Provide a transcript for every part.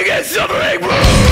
Living and suffering room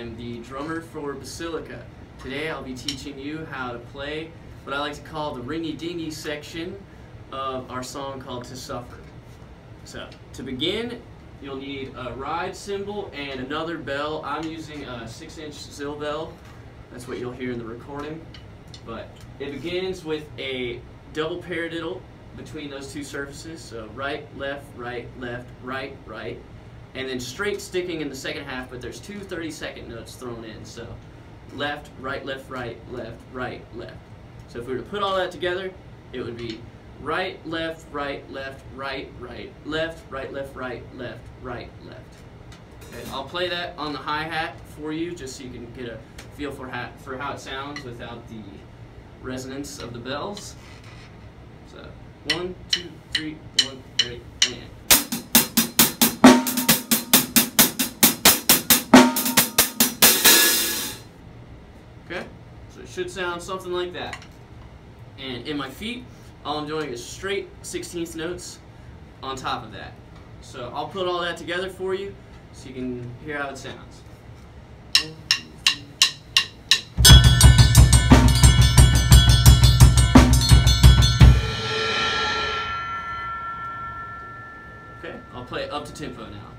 am the drummer for Basilica. Today I'll be teaching you how to play what I like to call the ringy dingy section of our song called To Suffer. So, to begin, you'll need a ride cymbal and another bell. I'm using a 6 inch zil bell. That's what you'll hear in the recording. But it begins with a double paradiddle between those two surfaces. So, right, left, right, left, right, right and then straight sticking in the second half, but there's two 30 second notes thrown in. So left, right, left, right, left, right, left. So if we were to put all that together, it would be right, left, right, left, right, right, left, right, left, right, left, right, left. Okay, I'll play that on the hi-hat for you just so you can get a feel for how, for how it sounds without the resonance of the bells. So one, two, three, one, three, and. Should sound something like that. And in my feet, all I'm doing is straight 16th notes on top of that. So I'll put all that together for you so you can hear how it sounds. Okay, I'll play up to tempo now.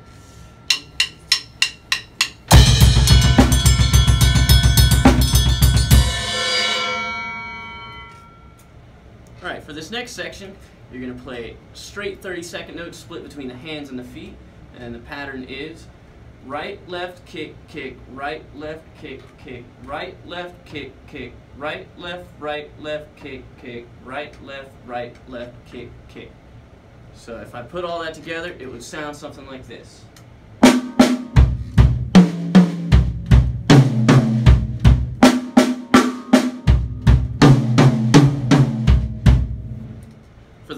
For this next section, you're going to play straight 30 second notes split between the hands and the feet. And the pattern is right, left, kick, kick, right, left, kick, kick, right, left, kick, kick, right, left, right, left, kick, kick, right, left, right, left, kick, kick. So if I put all that together, it would sound something like this.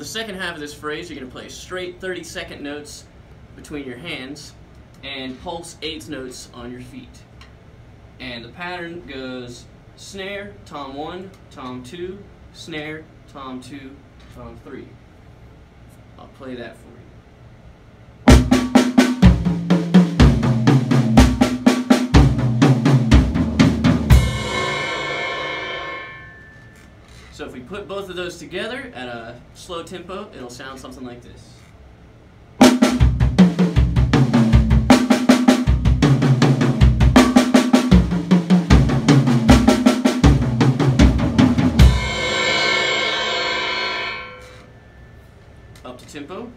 The second half of this phrase, you're going to play straight 30 second notes between your hands and pulse eighth notes on your feet. And the pattern goes snare, tom 1, tom 2, snare, tom 2, tom 3. I'll play that for you. So if we put both of those together at a slow tempo, it'll sound something like this. Up to tempo.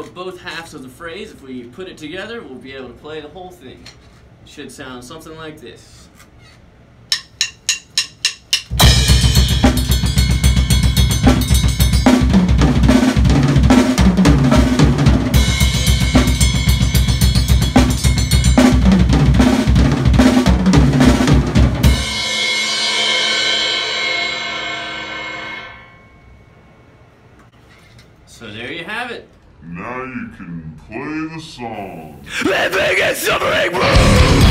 Know both halves of the phrase, if we put it together, we'll be able to play the whole thing. It should sound something like this. So there you have it. Now you can play the song. Living and suffering room